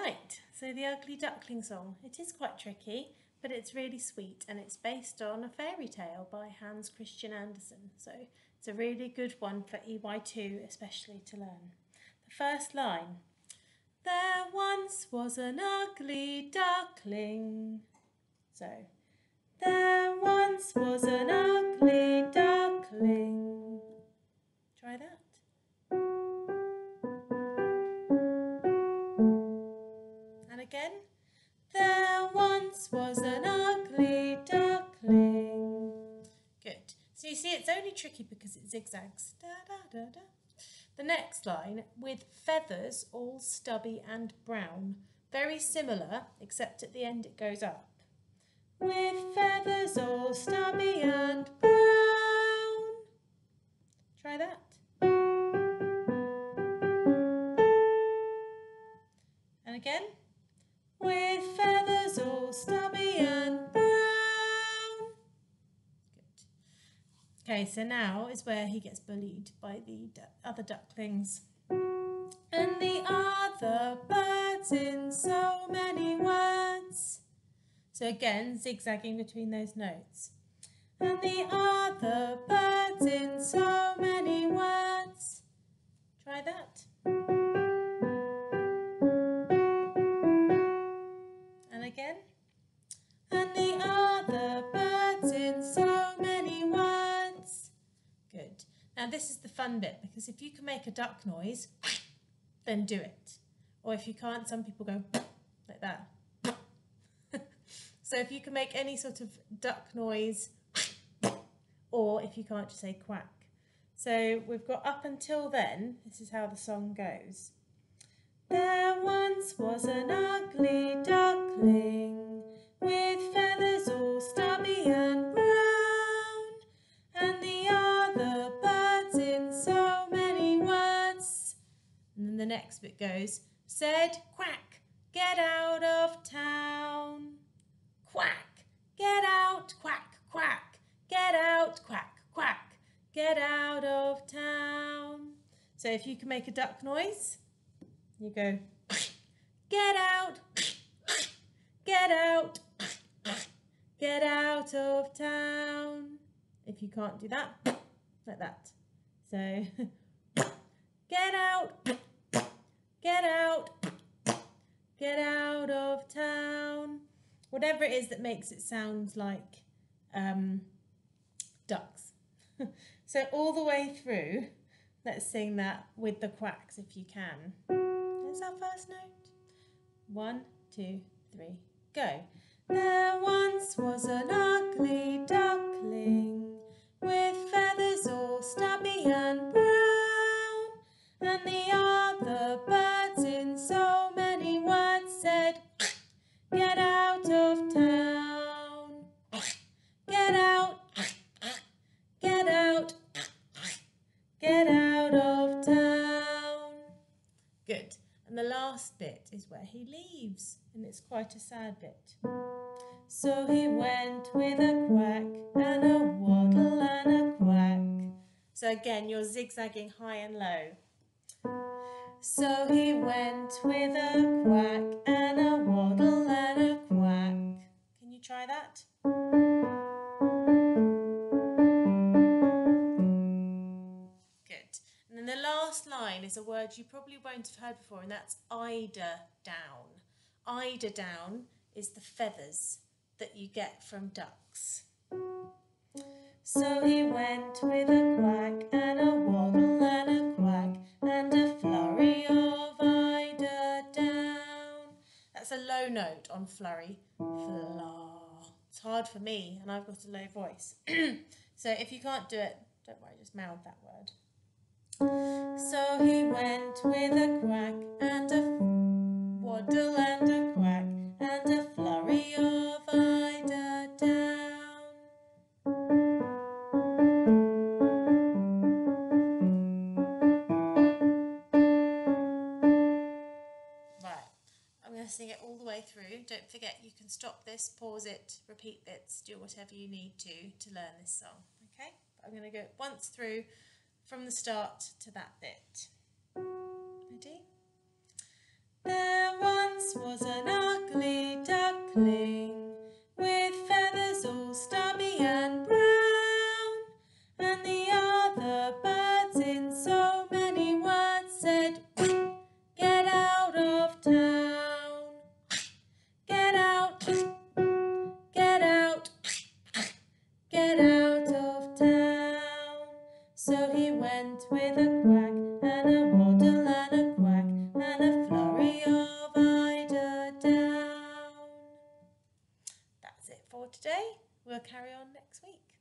Right, so the Ugly Duckling song. It is quite tricky, but it's really sweet and it's based on a fairy tale by Hans Christian Andersen. So it's a really good one for EY2 especially to learn. The first line. There once was an ugly duckling. So, there once was an ugly duckling. Again. There once was an ugly duckling. Good. So you see it's only tricky because it zigzags. Da, da, da. The next line, with feathers all stubby and brown. Very similar, except at the end it goes up. With feathers all stubby and brown. Okay, so now is where he gets bullied by the du other ducklings. And the other birds in so many words. So again, zigzagging between those notes. And the other birds this is the fun bit because if you can make a duck noise, then do it. Or if you can't, some people go like that. so if you can make any sort of duck noise, or if you can't, just say quack. So we've got up until then, this is how the song goes. There once was an ugly duckling with next bit goes, said quack, get out of town. Quack, get out, quack, quack, get out, quack, quack, get out of town. So if you can make a duck noise, you go, get out, get out, get out of town. If you can't do that, like that. So, get out, get out, get out of town. Whatever it is that makes it sound like um, ducks. so all the way through, let's sing that with the quacks if you can. There's our first note. One, two, three, go. There once was an ugly duckling with get out, get out, get out of town. Good. And the last bit is where he leaves, and it's quite a sad bit. So he went with a quack and a waddle and a quack. So again, you're zigzagging high and low. So he went with a quack and a waddle and a quack. Can you try that? Is a word you probably won't have heard before, and that's eider down. Eider down is the feathers that you get from ducks. So he went with a quack and a waddle and a quack and a flurry of eider down. That's a low note on flurry. Fla. It's hard for me, and I've got a low voice. so if you can't do it, don't worry, just mouth that word. So he went with a quack and a waddle and a quack and a flurry of eider down. Right, I'm going to sing it all the way through. Don't forget you can stop this, pause it, repeat bits, do whatever you need to to learn this song. Okay, I'm going to go once through from the start to that bit. Ready? There once was an ugly duckling with feathers all stubby and bright. we'll carry on next week.